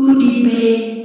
Udipe